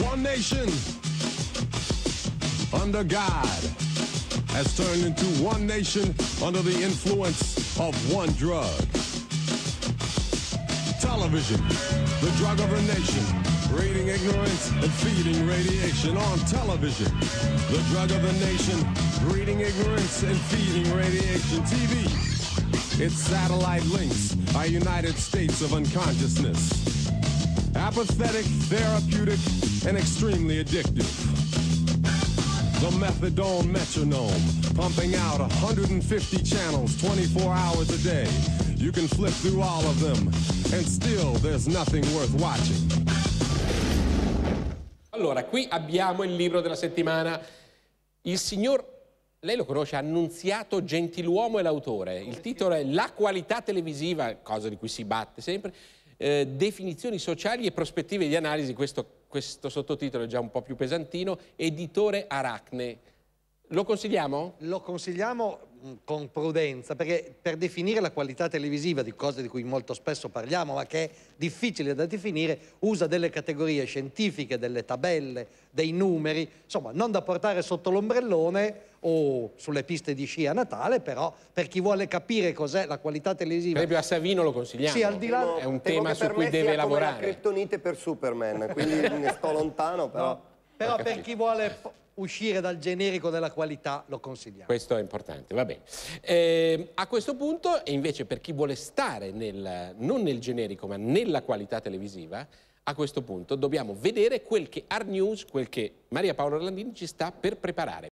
One nation under God has turned into one nation under the influence of one drug. Television, the drug of a nation, breeding ignorance and feeding radiation on television. The drug of the nation, breeding ignorance and feeding radiation. TV, its satellite links are United States of unconsciousness. Apathetic, therapeutic, and extremely addictive. The methadone metronome, pumping out 150 channels 24 hours a day. You can flip through all of them, and still there's nothing worth watching. Allora, qui abbiamo il libro della settimana. Il signor, lei lo conosce, Annunziato Gentiluomo è l'autore. Il titolo è La qualità televisiva, cosa di cui si batte sempre, eh, definizioni sociali e prospettive di analisi. Questo, questo sottotitolo è già un po' più pesantino. Editore Aracne. Lo consigliamo? Lo consigliamo mh, con prudenza perché per definire la qualità televisiva di cose di cui molto spesso parliamo ma che è difficile da definire usa delle categorie scientifiche, delle tabelle, dei numeri, insomma non da portare sotto l'ombrellone o sulle piste di sci a Natale però per chi vuole capire cos'è la qualità Per televisiva esempio a Savino lo consigliamo. Sì, al di là- È un Temo tema che su per cui me deve sia come la lavorare. criptonite per Superman, quindi ne sto lontano, però... No, però per chi vuole uscire dal generico della qualità lo consigliamo. Questo è importante, va bene. Eh, a questo punto, invece per chi vuole stare nel, non nel generico, ma nella qualità televisiva, a questo punto dobbiamo vedere quel che Art News, quel che Maria Paola Orlandini ci sta per preparare.